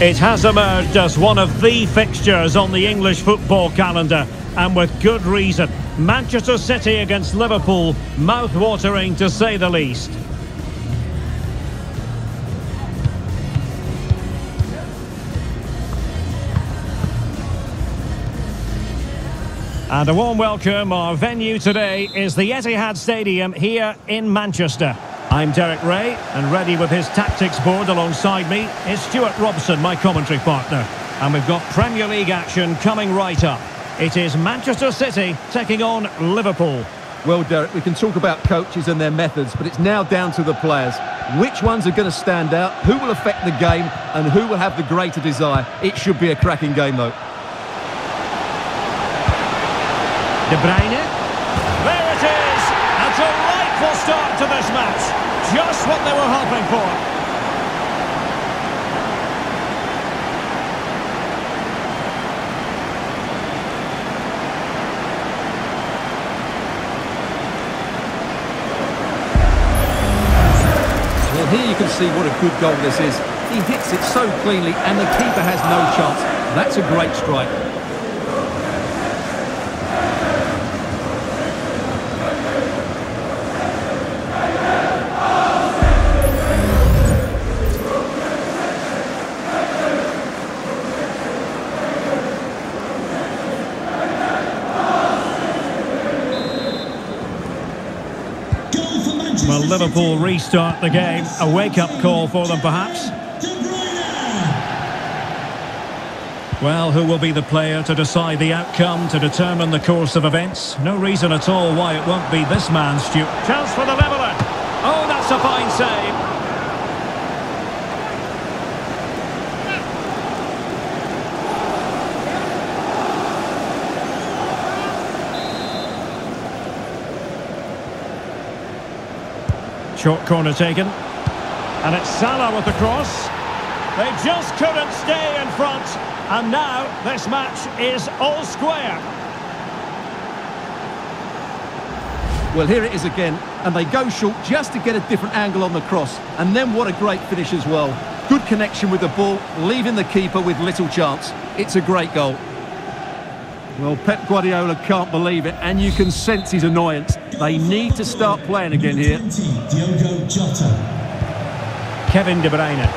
It has emerged as one of the fixtures on the English football calendar, and with good reason. Manchester City against Liverpool, mouth-watering to say the least. And a warm welcome. Our venue today is the Etihad Stadium here in Manchester. I'm Derek Ray, and ready with his tactics board alongside me is Stewart Robson, my commentary partner. And we've got Premier League action coming right up. It is Manchester City taking on Liverpool. Well, Derek, we can talk about coaches and their methods, but it's now down to the players. Which ones are going to stand out, who will affect the game, and who will have the greater desire. It should be a cracking game, though. De Bruyne. Just what they were hoping for. Well, here you can see what a good goal this is. He hits it so cleanly, and the keeper has no chance. That's a great strike. Liverpool restart the game. A wake-up call for them, perhaps. Well, who will be the player to decide the outcome, to determine the course of events? No reason at all why it won't be this man, Stu. Chance for the leveller. Oh, that's a fine save. Short corner taken. And it's Salah with the cross. They just couldn't stay in front. And now this match is all square. Well, here it is again, and they go short just to get a different angle on the cross. And then what a great finish as well. Good connection with the ball, leaving the keeper with little chance. It's a great goal. Well, Pep Guardiola can't believe it, and you can sense his annoyance. They need to start playing again here. Diogo Jota. Kevin De Bruyne.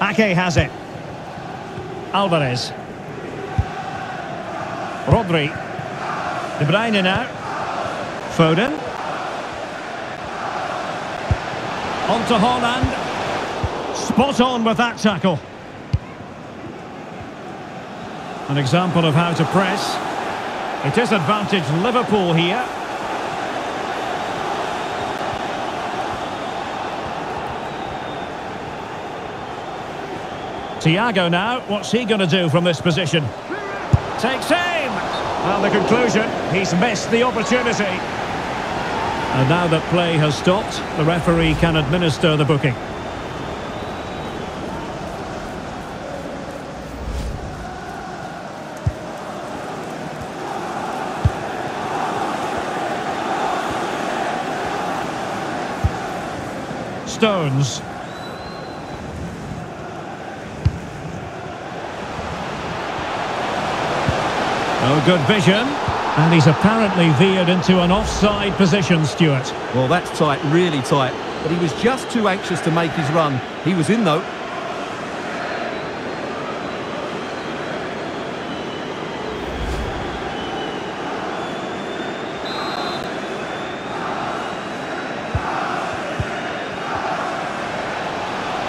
Ake has it. Alvarez. Rodri. De Bruyne now. Foden. On to Haaland. Spot on with that tackle. An example of how to press. It is advantage Liverpool here. Thiago now, what's he going to do from this position? Takes aim! And the conclusion, he's missed the opportunity. And now that play has stopped, the referee can administer the booking. Stones. Oh, good vision. And he's apparently veered into an offside position, Stewart. Well, that's tight, really tight. But he was just too anxious to make his run. He was in, though.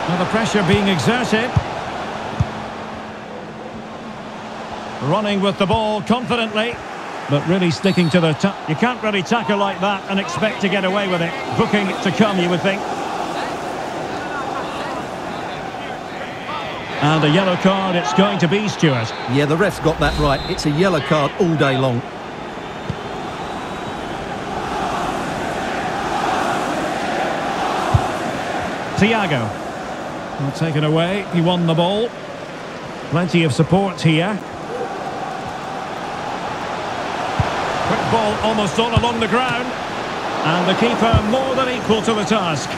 Now the pressure being exerted. Running with the ball confidently. But really sticking to the... You can't really tackle like that and expect to get away with it. Booking to come, you would think. And a yellow card it's going to be, Stewart. Yeah, the ref's got that right. It's a yellow card all day long. Thiago. Well, taken away. He won the ball. Plenty of support here. Quick ball almost on along the ground. And the keeper more than equal to the task.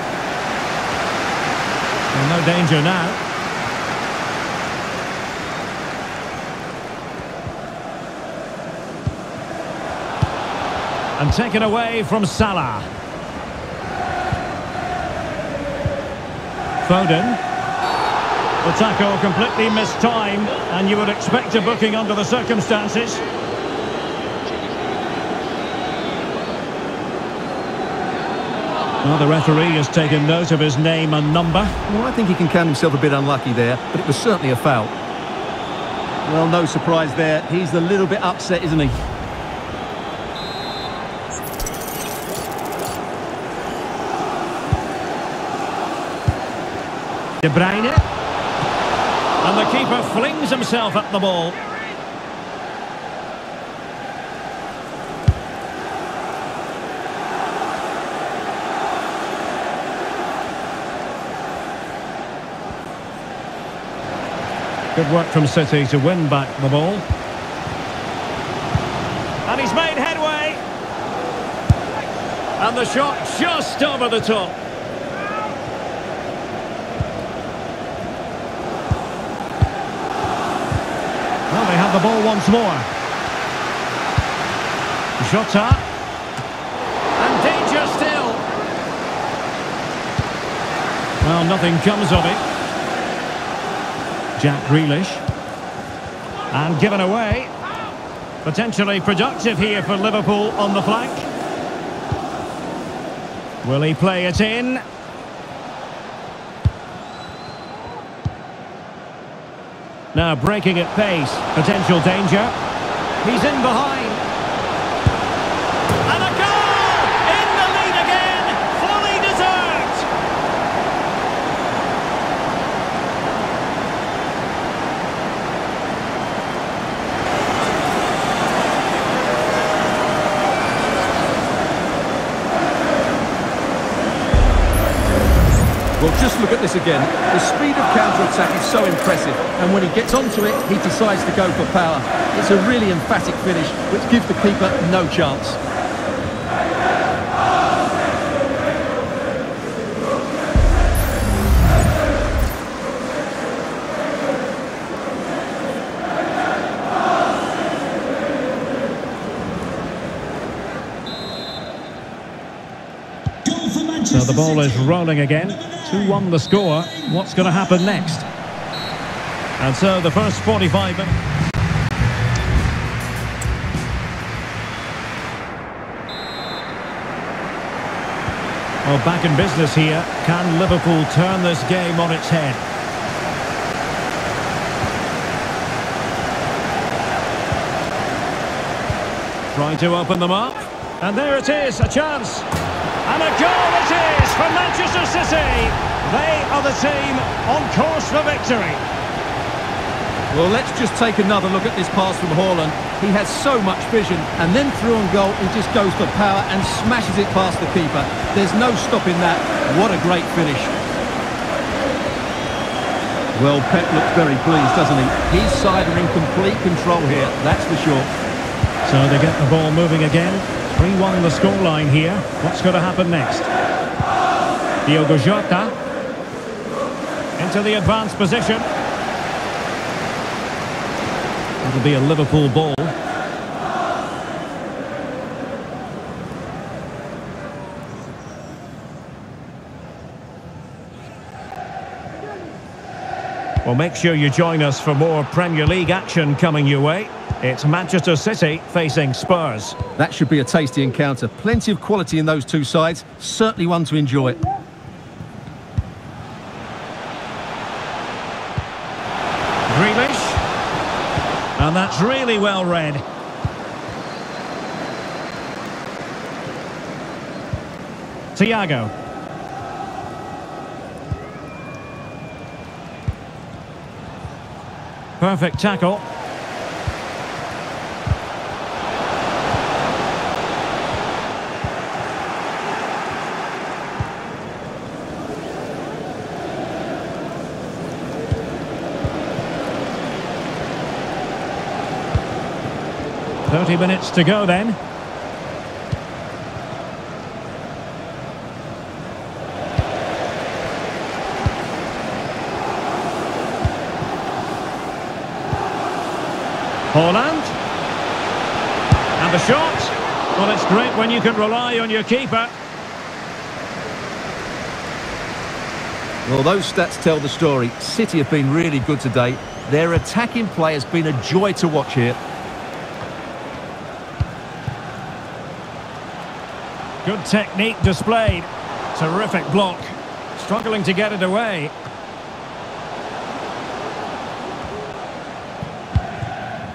No danger now. And taken away from Salah. Foden. The tackle completely mistimed, and you would expect a booking under the circumstances. Well, the referee has taken note of his name and number. Well, I think he can count himself a bit unlucky there, but it was certainly a foul. Well, no surprise there. He's a little bit upset, isn't he? De Bruyne. And the keeper flings himself at the ball. Good work from City to win back the ball. And he's made headway. And the shot just over the top. Well, they have the ball once more. Jota. And danger still. Well, nothing comes of it. Jack Grealish. And given away. Potentially productive here for Liverpool on the flank. Will he play it in? Now breaking at pace. Potential danger. He's in behind. And a goal! In the lead again! Fully deserved! Well, just look at this again. The speed of counter-attack is so impressive, and when he gets onto it, he decides to go for power. It's a really emphatic finish, which gives the keeper no chance. So the ball is rolling again. 2-1 the score. What's going to happen next? And so the first 45 minutes. Well, back in business here. Can Liverpool turn this game on its head? Trying to open them up. And there it is, a chance. And a goal it is for Manchester City. They are the team on course for victory. Well, let's just take another look at this pass from Haaland. He has so much vision, and then through on goal, he just goes for power and smashes it past the keeper. There's no stopping that. What a great finish. Well, Pep looks very pleased, doesn't he? His side are in complete control here, that's for sure. So they get the ball moving again. 3-1 the scoreline here. What's going to happen next? Diogo Jota. Into the advanced position. It'll be a Liverpool ball. Well, make sure you join us for more Premier League action coming your way. It's Manchester City facing Spurs. That should be a tasty encounter. Plenty of quality in those two sides. Certainly one to enjoy. Grealish. And that's really well read. Thiago. Perfect tackle. 20 minutes to go then. Haaland. And the shot. Well, it's great when you can rely on your keeper. Well, those stats tell the story. City have been really good today. Their attacking play has been a joy to watch here. Good technique displayed. Terrific block. Struggling to get it away.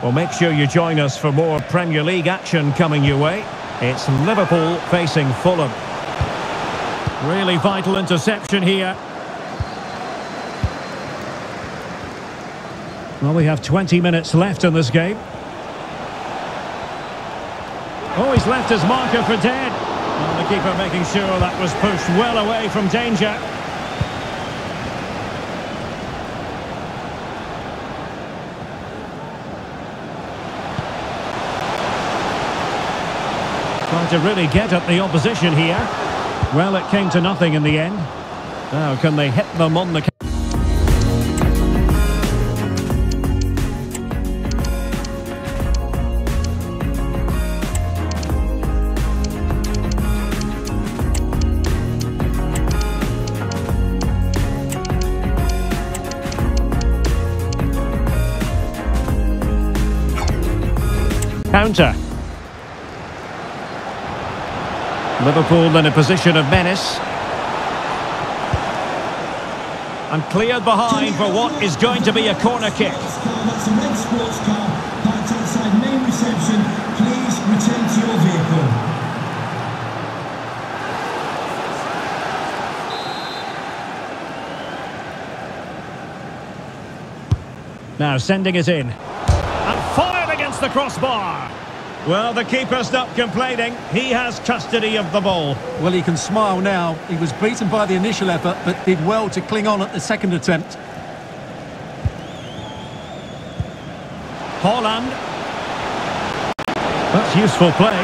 Well, make sure you join us for more Premier League action coming your way. It's Liverpool facing Fulham. Really vital interception here. Well, we have 20 minutes left in this game. Oh, he's left his marker for dead. And the keeper making sure that was pushed well away from danger. Trying to really get at the opposition here. Well, it came to nothing in the end. Now, can they hit them on the... Counter. Liverpool in a position of menace. And cleared behind for what is going to be a corner kick. Now sending it in. Against the crossbar. Well, the keeper's not complaining. He has custody of the ball. Well, he can smile now. He was beaten by the initial effort, but did well to cling on at the second attempt. Haaland. That's useful play.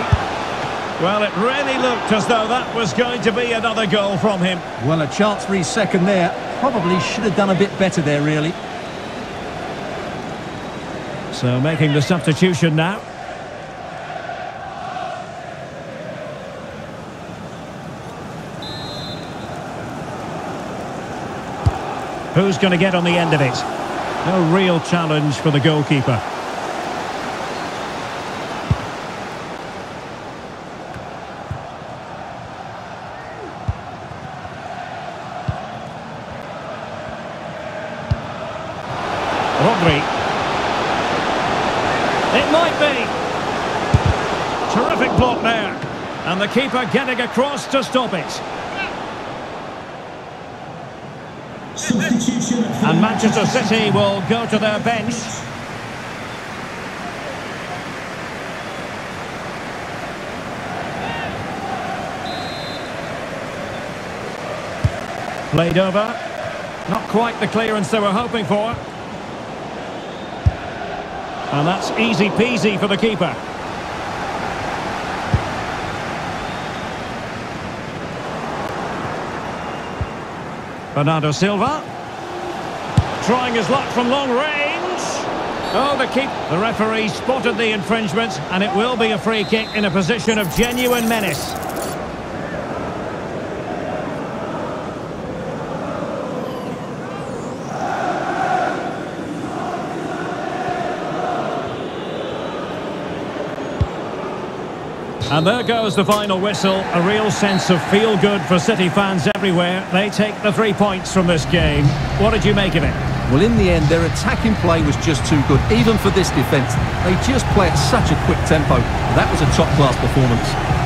Well, it really looked as though that was going to be another goal from him. Well, a chance for his second there. Probably should have done a bit better there, really. So making the substitution now. Who's going to get on the end of it? No real challenge for the goalkeeper. Rodri. It might be. Terrific block there. And the keeper getting across to stop it. Substitution And Manchester City will go to their bench. Played over. Not quite the clearance they were hoping for. And that's easy peasy for the keeper. Bernardo Silva. Trying his luck from long range. Oh, the keep. The referee spotted the infringement, and it will be a free kick in a position of genuine menace. And there goes the final whistle. A real sense of feel-good for City fans everywhere. They take the three points from this game. What did you make of it? Well, in the end, their attacking play was just too good, even for this defence. They just play at such a quick tempo. That was a top-class performance.